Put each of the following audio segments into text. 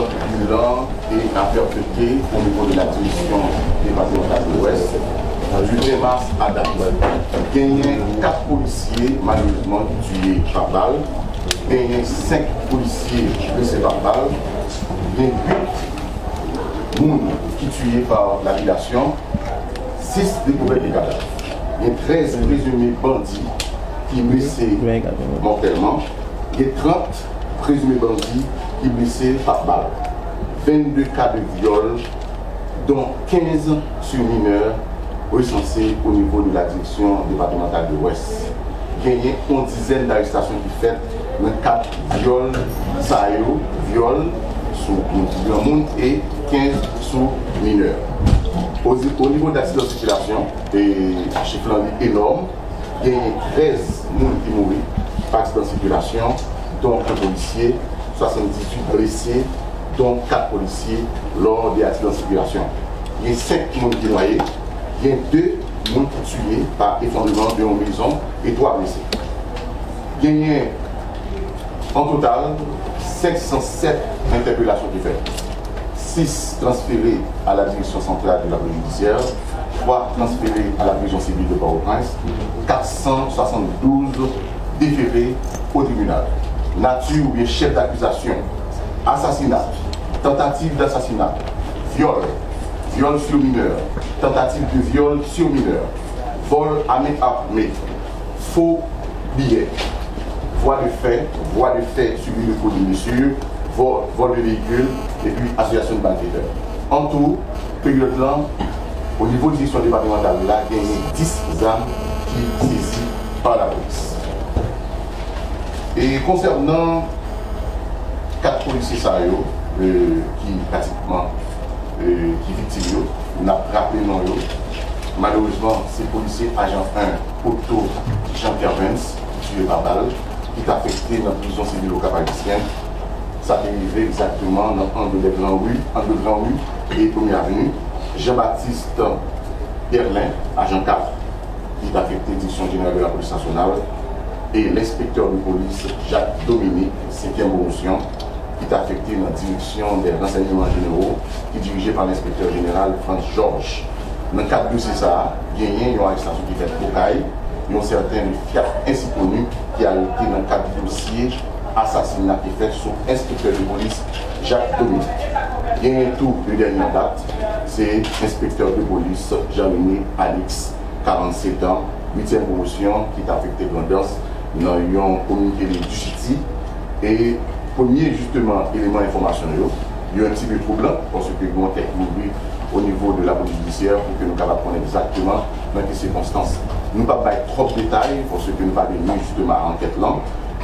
bilan et a perpétué au niveau de la direction départementale de l'Ouest du 2 mars à date. Gagné 4 policiers malheureusement tués par balle, gagné 5 policiers blessés par balle, gagné 8 personnes qui tués par la dilation, 6 découvertes de cadavres. Il y a 13 présumés bandits qui blessés mortellement. A 30 présumés bandits qui blessés par balle. 22 cas de viol, dont 15 sur mineurs recensés au niveau de la direction départementale de l'Ouest. A une dizaine d'arrestations qui faites dans le cas de viol, saillot, viol sur monde et 15 sur mineurs. Au, niveau de de circulation, et chiffre énorme, il y a 13 personnes qui mourent par accident de circulation, dont un policier, 78 blessés, dont 4 policiers lors des accidents de circulation. Il y a 5 personnes qui sont noyés, il y a 2 personnes tuées par effondrement de une maison et 3 blessés. Il y a en total 507 interpellations qui faites. 6 transférés à la direction centrale de la police judiciaire, 3 transférés à la région civile de Port-au-Prince, 472 déférés au tribunal. Nature ou bien chef d'accusation, assassinat, tentative d'assassinat, viol, viol sur mineur, tentative de viol sur mineur, vol à main armée, faux billets, voie de fait, voie de fait suivi de de mesure, vol, de véhicule et puis association de banquiers. En tout, période là, au niveau de direction départementale, il a gagné 10 armes qui saisies par la police. Et concernant 4 policiers sérieux euh, qui pratiquement euh, qui victimes, on a rappelé non Malheureusement, ces policiers agent 1, Otto Jean Kervens, tué par balle, qui est affecté dans la prison civile au cap ça arrivé exactement dans un de les grands rues, un de rues et première avenue. Jean-Baptiste Berlin, agent 4, qui est affecté direction générale de la police nationale, et l'inspecteur de police Jacques Dominique, 5e promotion, qui est affecté dans la direction des renseignements généraux, qui est dirigé par l'inspecteur général Franz Georges. Dans le cadre de ça, il y a une arrestation qui est faite au CAI, il y a certain fiat ainsi connu qui a été dans le cadre du dossier assassinat qui fait sous inspecteur de police Jacques Dominique. Il y a un tout de dernière date, c'est inspecteur de police Jean-René Alix, 47 ans, 8e promotion, qui est affecté grandeur dans une communiqué de Duchiti. Et premier justement élément d'information, il y a un petit peu de problème parce que nous avons au niveau de la police judiciaire pour que nous puissions prendre exactement dans quelles circonstances. Nous ne pouvons pas trop de détails parce que nous ne pas justement à l'enquête là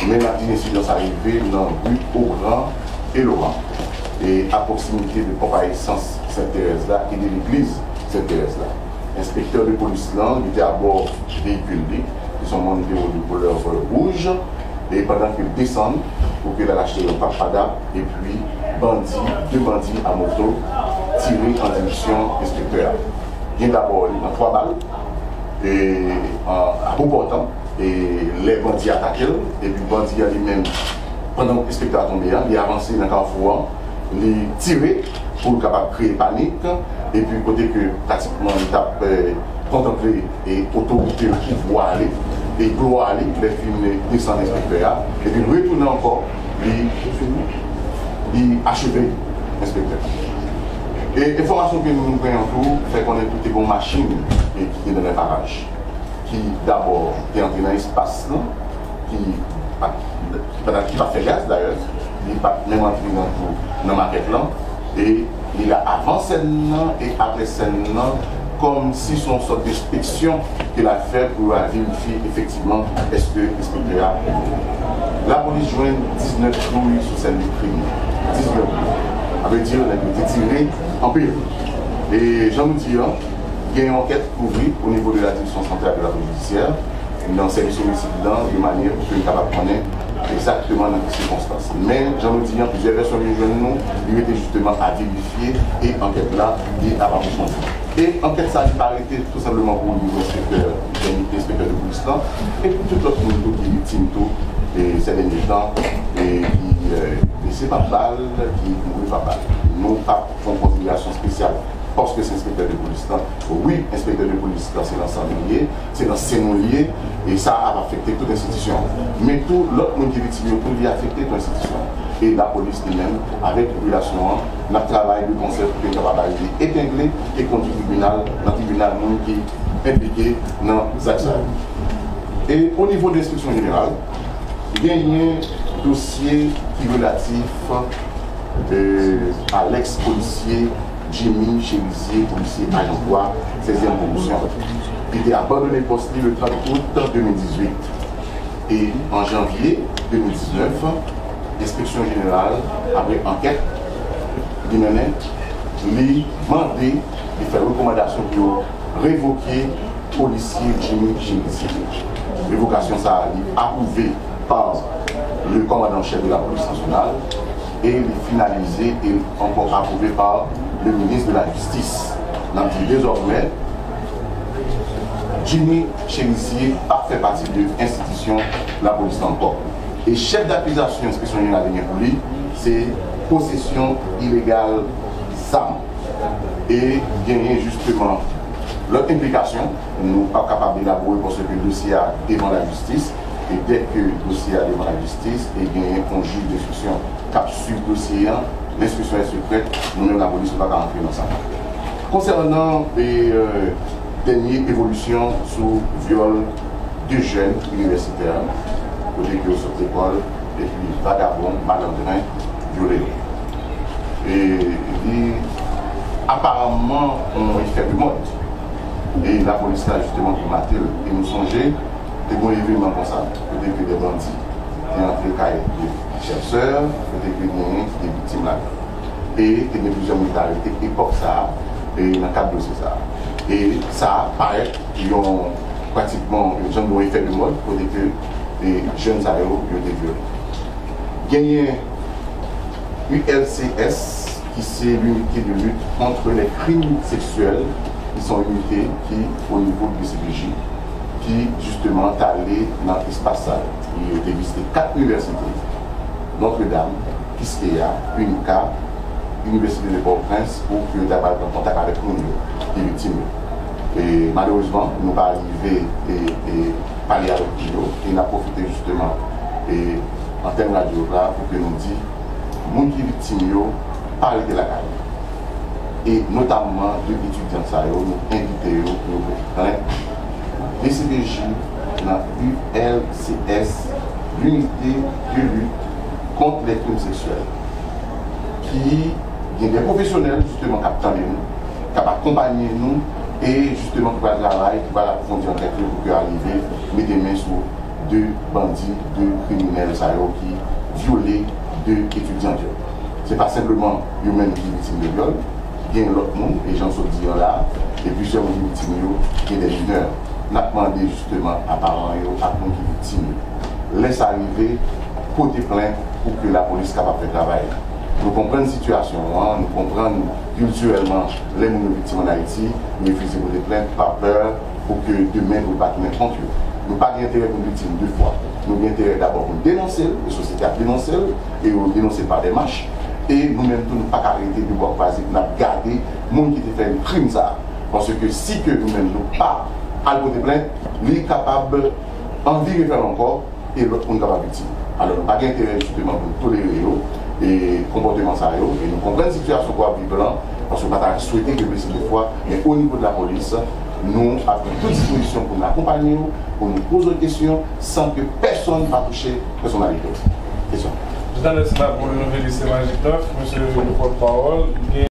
mais la incidence arrivée dans le rue au Grand et Laurent. Et à proximité de Papa Essence Sainte-Thérèse-là et de l'église Sainte-Thérèse-là. Inspecteur de police là, il était à bord véhicule sont montés au couleur rouge. Et pendant qu'ils descendent, pour qu'il ait acheté un papada, et puis bandits, deux bandits à moto, tirés en direction inspecteur. Il y a d'abord en trois balles, et à bout portant, et les bandits attaquent, et puis le bandit lui-même, pendant que l'inspecteur a tombé, il a avancé dans le carrefour, il a tiré pour capable créer panique, et puis côté que pratiquement il a euh, contemplé et autorité qui voit aller, et gloire aller, il a filmé descendre l'inspecteur, et puis il retourne encore, il a achevé l'inspecteur. Et l'information que nous voyons tout fait qu'on est toutes les bonnes machines qui sont dans les barrages qui d'abord est entré dans l'espace, qui qui va faire gaz d'ailleurs, il n'est pas même entré dans, la maquette là, et il a avant scène et après scène comme si son sorte d'inspection qu'il a fait pour vérifier effectivement est-ce que l'inspecteur La police joint 19 jours sur scène de crime. 19 jours. Ça veut dire qu'il a été tiré en pire. Et j'en vous dis, hein, il y a une enquête ouverte au niveau de la direction centrale de la police judiciaire dans service homicide de manière pour que capable connaître exactement dans quelles circonstances. Mais, j'en ai dit, plusieurs versions du jeune nous, il était justement à vérifier et enquête là, et à son Et enquête ça a arrêté tout simplement pour le niveau inspecteur, l'inspecteur de police là, et pour tout l'autre monde qui est tout, et ces derniers temps, et qui blessé par balle, qui mourut par balle. Nous pas une considération spéciale parce que c'est inspecteur de police. Oui, inspecteur de police, c'est l'ensemble lié, c'est l'ensemble lié, et ça a affecté toute l'institution. Mais tout l'autre monde qui est victime, tout a affecté toute l'institution. Et la police elle-même, avec la population, notre travail de conseil pour capable épingler et conduire le tribunal, dans le tribunal qui est impliqué dans les. Et au niveau de l'instruction générale, il y a un dossier qui est relatif euh, à l'ex-policier Jimmy Chérisier, policier à l'emploi, 16e promotion. Il était abandonné poste le 30 août 2018. Et en janvier 2019, l'inspection générale, après enquête, il a demandé de faire recommandation pour révoquer policier Jimmy Chérisier. Révocation, ça a été approuvée par le commandant-chef de la police nationale et finalisé et encore approuvé par le ministre de la Justice. Donc, désormais, Jimmy Chérissier a fait partie de l'institution de la police encore. Et chef d'accusation inspection générale de pour lui, c'est possession illégale d'armes. Et gagner justement leur implication, nous ne sommes pas capables d'élaborer parce que le dossier est devant la justice. Et dès que le dossier est devant la justice, et bien un juge d'instruction cap sur le dossier, l'instruction est secrète, nous-mêmes la police ne va pas rentrer dans ça. Concernant les euh, dernières évolutions sous viol de jeunes universitaires, côté qui sont l'école, et puis vagabond, malandrin, violé. Et apparemment, on est fait du monde. Et la police a justement combattu et nous songer des bons événements comme ça, peut-être que des bandits qui entré cahier des chercheurs, peut-être que des victimes là. Et il y a plusieurs modalités époque ça, et dans le cadre de ça. Et ça paraît qu'ils ont pratiquement un genre effet de mode pour dire que les jeunes aéros ont été violés. A ULCS, qui c'est l'unité de lutte contre les crimes sexuels, qui sont unités qui, au niveau du CPJ, ki justeman tale nan espasal. Yo te visite kat universite, Notre-Dame, Kiskeya, Unika, Universite de Port-Prince, pou ki yo tabal kon kontak avek moun yo, ki vitime. E malouzman, nou pa arrive e pale avek yo, e na profite justeman e an tem radio la pou ke nou di, moun ki vitime yo, pale de la kare. E notamman, de vitime sa yo, nou invite yo, nou prenen. DCBJ dans ULCS, l'unité de lutte contre les crimes sexuels, qui est des professionnels justement qui nous, qui accompagner nous et justement qui va travailler, qui va approfondir enquête pour arriver, mettre des mains sur deux bandits, deux criminels qui violaient deux étudiants. Ce n'est pas simplement eux-mêmes qui victimes de viol, il y a l'autre monde, et j'en suis là, et plusieurs victimes qui sont des mineurs n'a demandé justement à parents et à nous qui victimes, laisse arriver, côté plein pour que la police capable de travail. Nous comprenons la situation, hein, nous comprenons culturellement les victimes en Haïti, mais faisons des plaintes par peur pour que demain nous ne pas contre eux. Nous n'avons pas d'intérêt pour victime deux fois. Nous avons intérêt d'abord pour dénoncer, les sociétés à dénoncer, et nous dénoncer par des marches. Et nous-mêmes, nous ne pas arrêter de voir passer, nous avons gardé les gens qui ont fait un crime. Parce que si que nous-mêmes, nous pas al côté plein, est capable envie de faire encore et l'autre on capable victime. Alors, pas d'intérêt justement pour tolérer et comportement ça et nous comprenons la situation pour vivre parce qu'on pas souhaité que blessé des fois, mais au niveau de la police, nous avons toute disposition pour nous accompagner, pour nous poser des questions sans que personne ne va toucher personnalité. Question. Je donne pour le nouvel lycée monsieur le porte-parole.